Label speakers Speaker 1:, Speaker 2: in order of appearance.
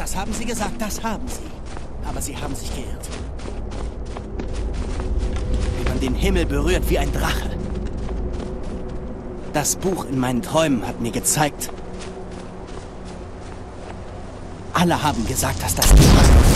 Speaker 1: Das haben sie gesagt, das haben sie. Aber sie haben sich geirrt. Wie man den Himmel berührt wie ein Drache. Das Buch in meinen Träumen hat mir gezeigt. Alle haben gesagt, dass das nicht was ist.